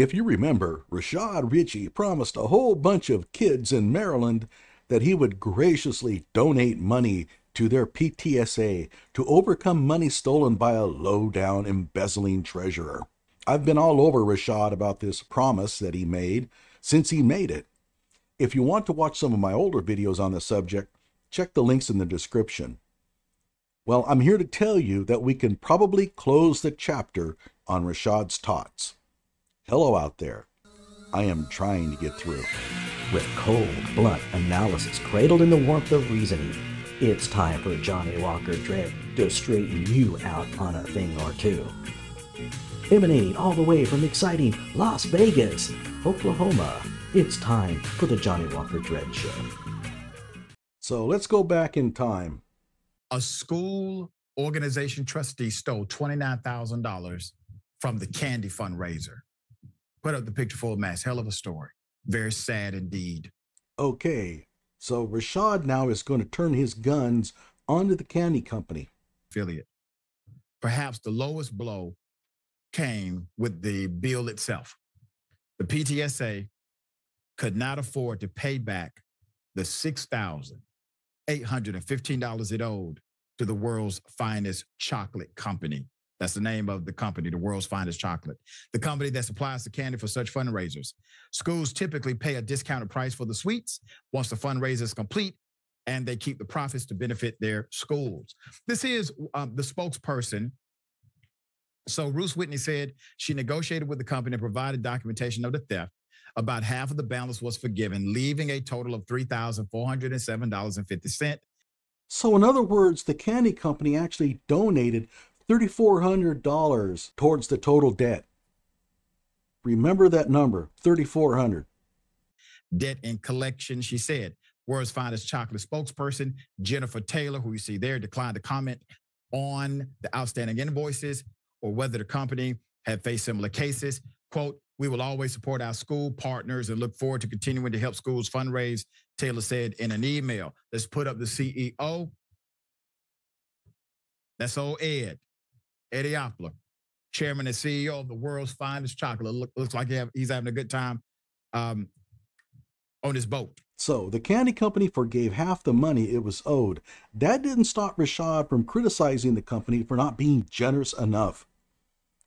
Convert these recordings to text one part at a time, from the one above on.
If you remember, Rashad Richey promised a whole bunch of kids in Maryland that he would graciously donate money to their PTSA to overcome money stolen by a low down embezzling treasurer. I've been all over Rashad about this promise that he made since he made it. If you want to watch some of my older videos on the subject, check the links in the description. Well, I'm here to tell you that we can probably close the chapter on Rashad's tots. Hello out there. I am trying to get through. With cold, blunt analysis cradled in the warmth of reasoning, it's time for Johnnie Walker Dread to straighten you out on a thing or two. Emanating all the way from exciting Las Vegas, Oklahoma, it's time for the Johnnie Walker Dread Show. So let's go back in time. A school organization trustee stole $29,000 from the candy fundraiser. Put up the picture full mass. Hell of a story. Very sad indeed. Okay, so Rashad now is going to turn his guns onto the candy company. Affiliate. Perhaps the lowest blow came with the bill itself. The PTSA could not afford to pay back the $6,815 it owed to the world's finest chocolate company. That's the name of the company, the world's finest chocolate. The company that supplies the candy for such fundraisers. Schools typically pay a discounted price for the sweets once the fundraiser is complete, and they keep the profits to benefit their schools. This is um, the spokesperson. So Ruth Whitney said she negotiated with the company and provided documentation of the theft. About half of the balance was forgiven, leaving a total of $3,407.50. So, in other words, the candy company actually donated $3,400 towards the total debt. Remember that number, 3400 Debt and collection, she said. World's finest chocolate spokesperson, Jennifer Taylor, who you see there, declined to comment on the outstanding invoices or whether the company had faced similar cases. Quote, we will always support our school partners and look forward to continuing to help schools fundraise, Taylor said in an email. Let's put up the CEO. That's old Ed. Eddie Opler, chairman and CEO of the world's finest chocolate. Look, looks like he's having a good time um, on his boat. So the candy company forgave half the money it was owed. That didn't stop Rashad from criticizing the company for not being generous enough.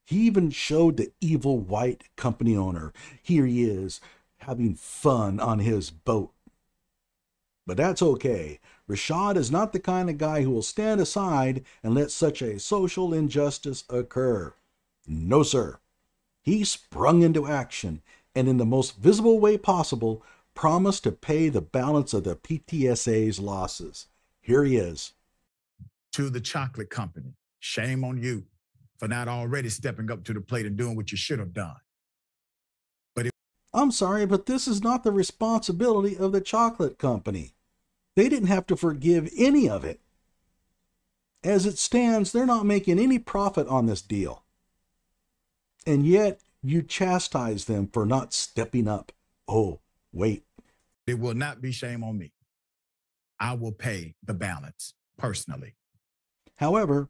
He even showed the evil white company owner. Here he is, having fun on his boat. But that's okay. Rashad is not the kind of guy who will stand aside and let such a social injustice occur. No, sir. He sprung into action and, in the most visible way possible, promised to pay the balance of the PTSA's losses. Here he is. To the chocolate company, shame on you for not already stepping up to the plate and doing what you should have done. I'm sorry, but this is not the responsibility of the chocolate company. They didn't have to forgive any of it. As it stands, they're not making any profit on this deal. And yet, you chastise them for not stepping up. Oh, wait. It will not be shame on me. I will pay the balance personally. However,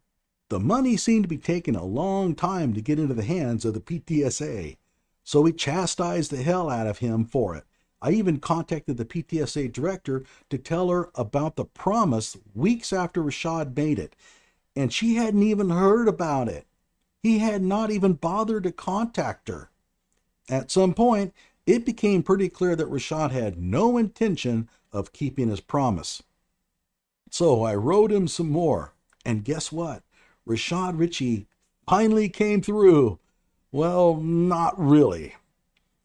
the money seemed to be taking a long time to get into the hands of the PTSA, so we chastised the hell out of him for it. I even contacted the PTSA director to tell her about the promise weeks after Rashad made it, and she hadn't even heard about it. He had not even bothered to contact her. At some point, it became pretty clear that Rashad had no intention of keeping his promise. So I wrote him some more, and guess what? Rashad Richey finally came through. Well, not really.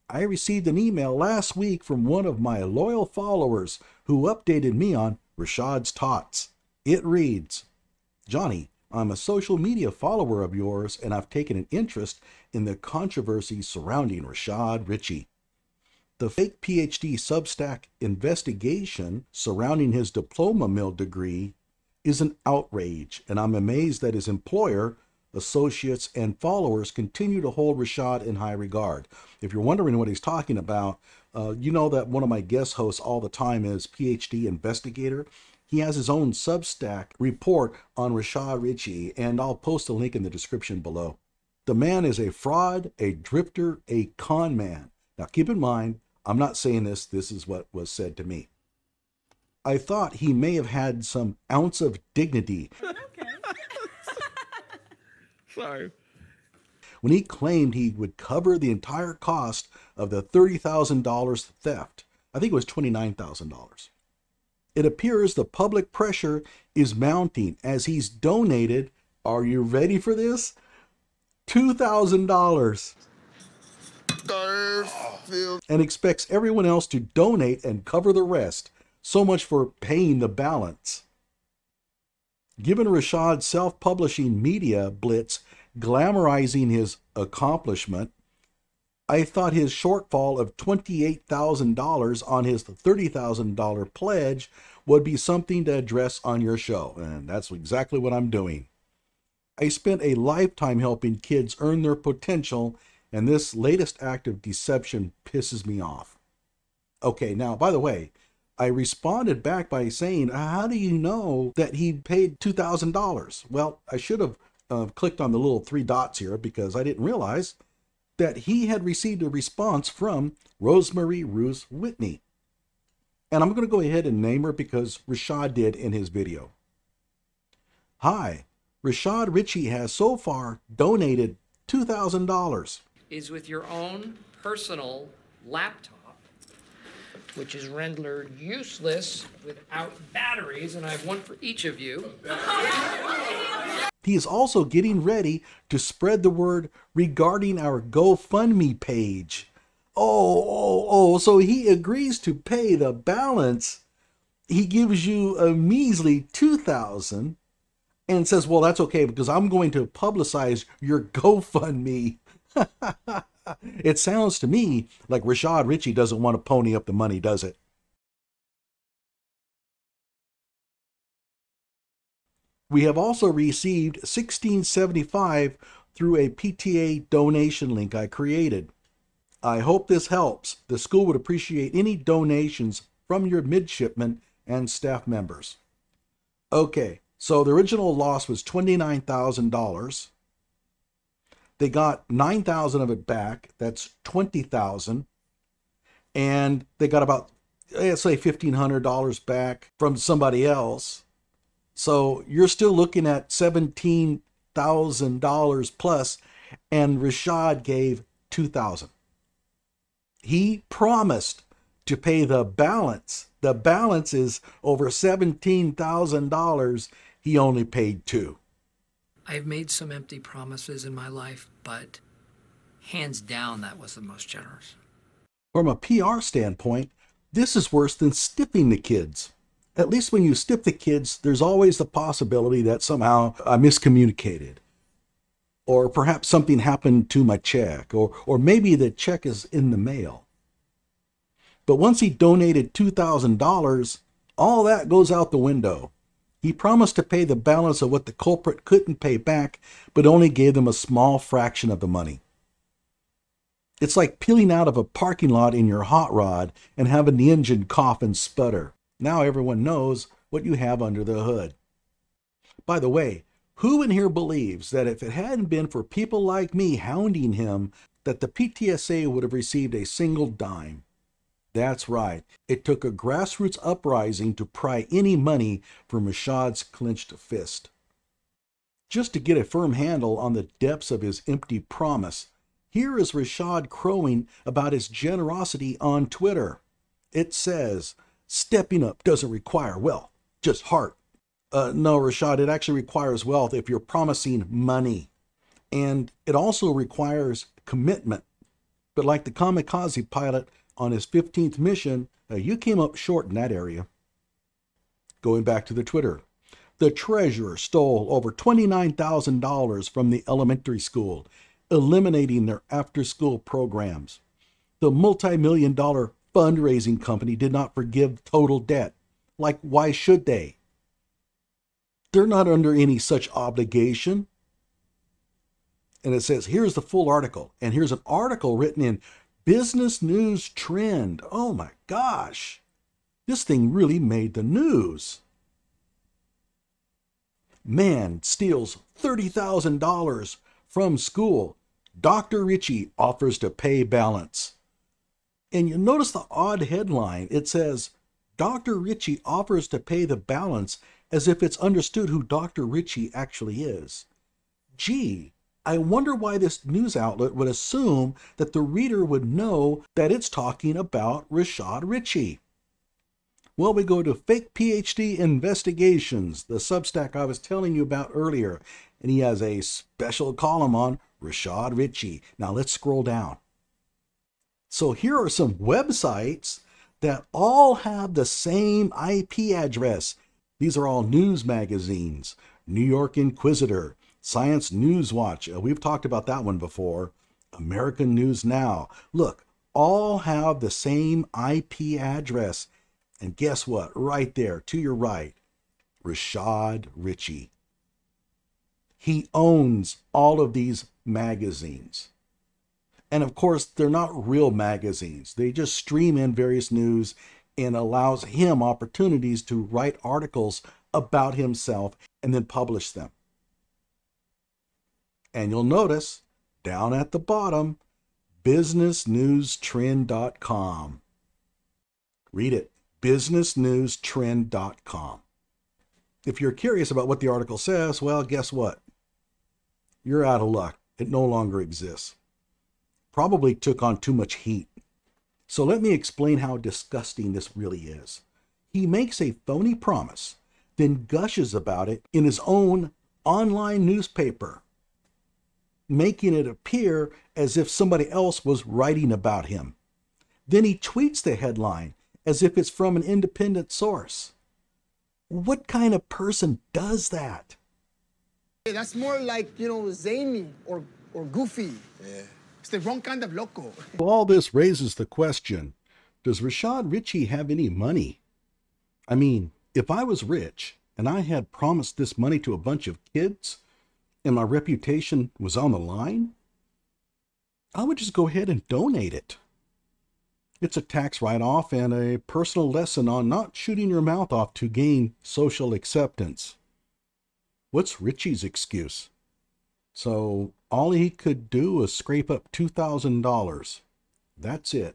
I received an email last week from one of my loyal followers who updated me on Rashad's Tots. It reads Johnny, I'm a social media follower of yours and I've taken an interest in the controversy surrounding Rashad Richey. The fake PhD Substack investigation surrounding his diploma mill degree is an outrage, and I'm amazed that his employer associates, and followers continue to hold Rashad in high regard. If you're wondering what he's talking about, uh, you know that one of my guest hosts all the time is PhD investigator. He has his own Substack report on Rashad Richey, and I'll post a link in the description below. The man is a fraud, a drifter, a con man. Now keep in mind, I'm not saying this, this is what was said to me. I thought he may have had some ounce of dignity Sorry. when he claimed he would cover the entire cost of the $30,000 theft. I think it was $29,000. It appears the public pressure is mounting as he's donated, are you ready for this? $2,000 and expects everyone else to donate and cover the rest. So much for paying the balance. Given Rashad's self publishing media blitz glamorizing his accomplishment, I thought his shortfall of $28,000 on his $30,000 pledge would be something to address on your show, and that's exactly what I'm doing. I spent a lifetime helping kids earn their potential, and this latest act of deception pisses me off. Okay, now, by the way, I responded back by saying, How do you know that he paid $2,000? Well, I should have uh, clicked on the little three dots here because I didn't realize that he had received a response from Rosemary Ruth Whitney. And I'm going to go ahead and name her because Rashad did in his video. Hi, Rashad Richey has so far donated $2,000. is with your own personal laptop, which is rendered useless without batteries, and I have one for each of you. He is also getting ready to spread the word regarding our GoFundMe page. Oh, oh, oh, so he agrees to pay the balance. He gives you a measly 2000 and says, "Well, that's okay because I'm going to publicize your GoFundMe." it sounds to me like Rashad Richey doesn't want to pony up the money, does it? We have also received 1675 through a PTA donation link I created. I hope this helps. The school would appreciate any donations from your midshipmen and staff members. Okay, so the original loss was $29,000. They got 9,000 of it back. That's 20,000. And they got about let's say $1,500 back from somebody else. So you're still looking at $17,000 plus and Rashad gave 2000. He promised to pay the balance. The balance is over $17,000. He only paid 2. I've made some empty promises in my life, but hands down, that was the most generous. From a PR standpoint, this is worse than stiffing the kids. At least when you stiff the kids, there's always the possibility that somehow I miscommunicated. Or perhaps something happened to my check, or, or maybe the check is in the mail. But once he donated $2,000, all that goes out the window. He promised to pay the balance of what the culprit couldn't pay back, but only gave them a small fraction of the money. It's like peeling out of a parking lot in your hot rod and having the engine cough and sputter. Now everyone knows what you have under the hood. By the way, who in here believes that if it hadn't been for people like me hounding him, that the PTSA would have received a single dime? That's right. It took a grassroots uprising to pry any money from Rashad's clenched fist. Just to get a firm handle on the depths of his empty promise, here is Rashad crowing about his generosity on Twitter. It says, Stepping up doesn't require wealth, just heart. Uh, no, Rashad, it actually requires wealth if you're promising money. And it also requires commitment. But like the kamikaze pilot on his 15th mission, uh, you came up short in that area. Going back to the Twitter, the treasurer stole over $29,000 from the elementary school, eliminating their after school programs. The multi million dollar fundraising company did not forgive total debt. Like, why should they? They're not under any such obligation. And it says, here's the full article. And here's an article written in Business News Trend. Oh my gosh. This thing really made the news. Man steals $30,000 from school Dr. Richey offers to pay balance. And you notice the odd headline. It says, Dr. Richey offers to pay the balance as if it's understood who Dr. Richey actually is. Gee, I wonder why this news outlet would assume that the reader would know that it's talking about Rashad Richey. Well, we go to Fake PhD Investigations, the Substack I was telling you about earlier, and he has a special column on Rashad Richey. Now let's scroll down. So here are some websites that all have the same IP address. These are all news magazines New York Inquisitor, Science News Watch. Uh, we've talked about that one before. American News Now. Look, all have the same IP address. And guess what? Right there to your right, Rashad Richey. He owns all of these magazines. And of course, they're not real magazines. They just stream in various news and allows him opportunities to write articles about himself and then publish them. And you'll notice down at the bottom, businessnewstrend.com. Read it, businessnewstrend.com. If you're curious about what the article says, well, guess what? You're out of luck. It no longer exists probably took on too much heat. So let me explain how disgusting this really is. He makes a phony promise, then gushes about it in his own online newspaper, making it appear as if somebody else was writing about him. Then he tweets the headline as if it's from an independent source. What kind of person does that? That's more like, you know, zany or, or goofy. Yeah. It's the wrong kind of loco. All this raises the question Does Rashad Richey have any money? I mean, if I was rich and I had promised this money to a bunch of kids and my reputation was on the line, I would just go ahead and donate it. It's a tax write off and a personal lesson on not shooting your mouth off to gain social acceptance. What's Richey's excuse? So all he could do was scrape up $2,000. That's it.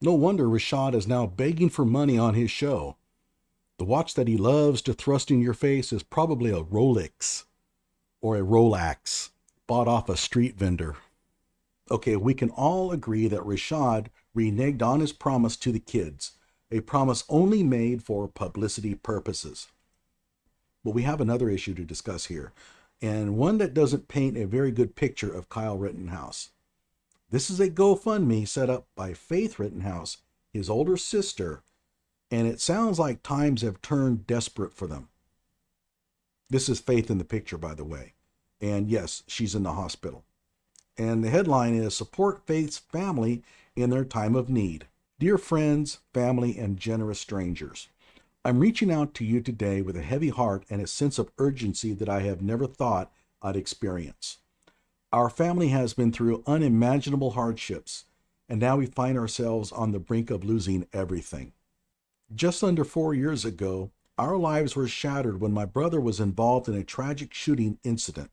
No wonder Rashad is now begging for money on his show. The watch that he loves to thrust in your face is probably a Rolex or a Rolex bought off a street vendor. Okay, we can all agree that Rashad reneged on his promise to the kids, a promise only made for publicity purposes. But we have another issue to discuss here and one that doesn't paint a very good picture of Kyle Rittenhouse. This is a GoFundMe set up by Faith Rittenhouse, his older sister, and it sounds like times have turned desperate for them. This is Faith in the picture, by the way. And yes, she's in the hospital. And the headline is Support Faith's Family in Their Time of Need. Dear friends, family, and generous strangers. I'm reaching out to you today with a heavy heart and a sense of urgency that I have never thought I'd experience. Our family has been through unimaginable hardships, and now we find ourselves on the brink of losing everything. Just under four years ago, our lives were shattered when my brother was involved in a tragic shooting incident.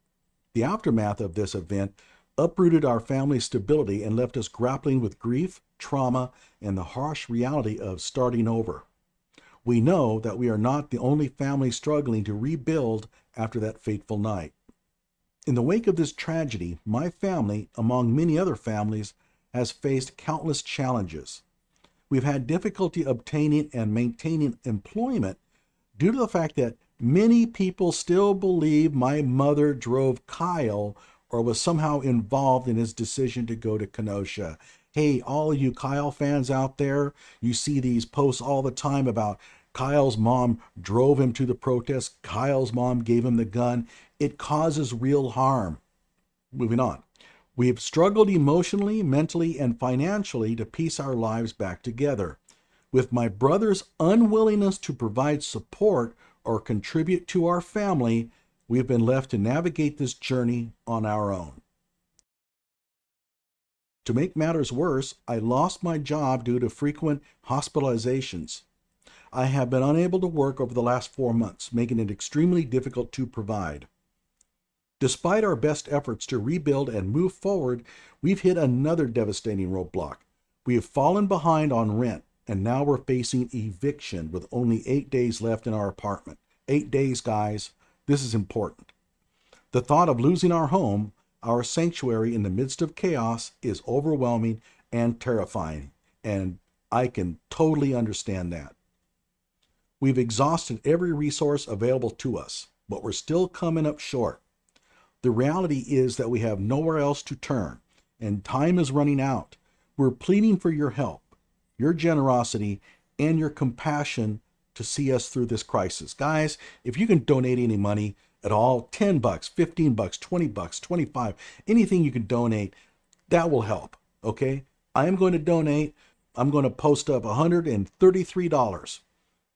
The aftermath of this event uprooted our family's stability and left us grappling with grief, trauma, and the harsh reality of starting over. We know that we are not the only family struggling to rebuild after that fateful night. In the wake of this tragedy, my family, among many other families, has faced countless challenges. We've had difficulty obtaining and maintaining employment due to the fact that many people still believe my mother drove Kyle or was somehow involved in his decision to go to Kenosha. Hey, all you Kyle fans out there, you see these posts all the time about Kyle's mom drove him to the protest. Kyle's mom gave him the gun. It causes real harm. Moving on. We have struggled emotionally, mentally, and financially to piece our lives back together. With my brother's unwillingness to provide support or contribute to our family, we have been left to navigate this journey on our own. To make matters worse, I lost my job due to frequent hospitalizations. I have been unable to work over the last four months, making it extremely difficult to provide. Despite our best efforts to rebuild and move forward, we've hit another devastating roadblock. We have fallen behind on rent, and now we're facing eviction with only eight days left in our apartment. Eight days, guys. This is important. The thought of losing our home, our sanctuary in the midst of chaos, is overwhelming and terrifying, and I can totally understand that. We've exhausted every resource available to us, but we're still coming up short. The reality is that we have nowhere else to turn, and time is running out. We're pleading for your help, your generosity, and your compassion to see us through this crisis. Guys, if you can donate any money at all, 10 bucks, 15 bucks, 20 bucks, 25, anything you can donate, that will help, okay? I am going to donate. I'm going to post up $133.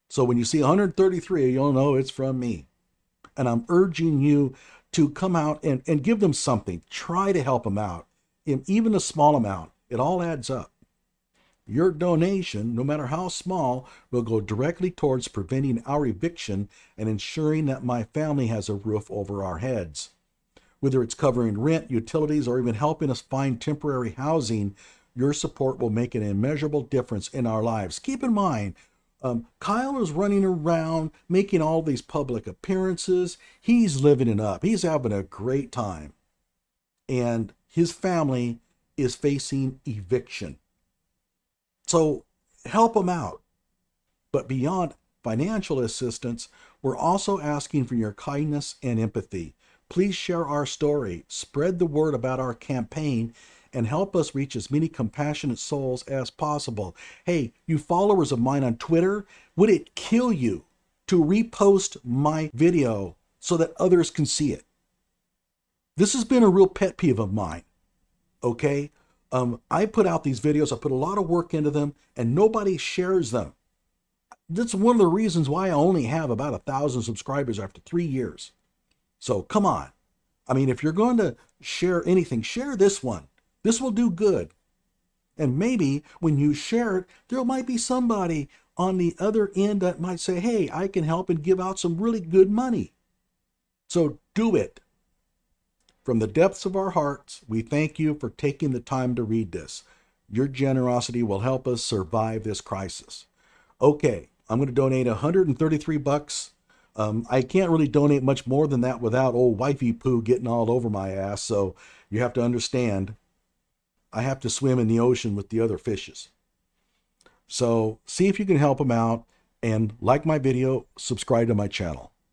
So when you see 133, you'll know it's from me. And I'm urging you to come out and, and give them something. Try to help them out. In even a small amount, it all adds up. Your donation, no matter how small, will go directly towards preventing our eviction and ensuring that my family has a roof over our heads. Whether it's covering rent, utilities, or even helping us find temporary housing, your support will make an immeasurable difference in our lives. Keep in mind, um, Kyle is running around making all these public appearances. He's living it up. He's having a great time. And his family is facing eviction. So help him out. But beyond financial assistance, we're also asking for your kindness and empathy. Please share our story, spread the word about our campaign, and help us reach as many compassionate souls as possible. Hey, you followers of mine on Twitter, would it kill you to repost my video so that others can see it? This has been a real pet peeve of mine. Okay? Um, I put out these videos, I put a lot of work into them, and nobody shares them. That's one of the reasons why I only have about a thousand subscribers after three years. So come on. I mean, if you're going to share anything, share this one. This will do good. And maybe when you share it, there might be somebody on the other end that might say, hey, I can help and give out some really good money. So do it. From the depths of our hearts, we thank you for taking the time to read this. Your generosity will help us survive this crisis. Okay, I'm going to donate 133 bucks. Um, I can't really donate much more than that without old wifey poo getting all over my ass. So you have to understand, I have to swim in the ocean with the other fishes. So see if you can help them out and like my video, subscribe to my channel.